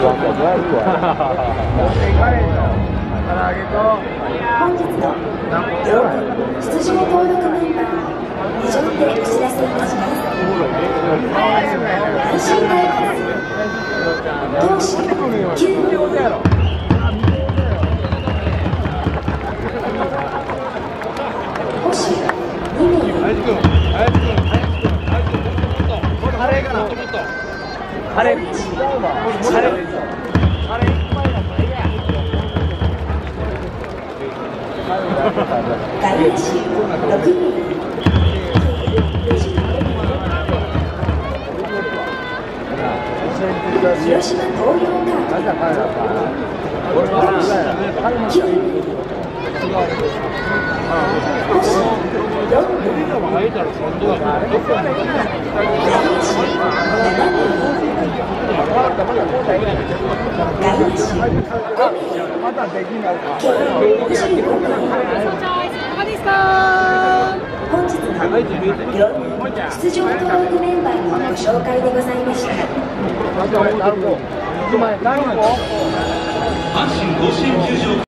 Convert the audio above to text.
本日の両国出場登録メンバー以上でお知ら。せいたします阪神タイガー。ス投手9捕手2名外野手6名広島東洋カープ9名捕手4名外野手7名外野手5名計25名本日の出場登録メンバーのご紹介でございました阪神甲子園球場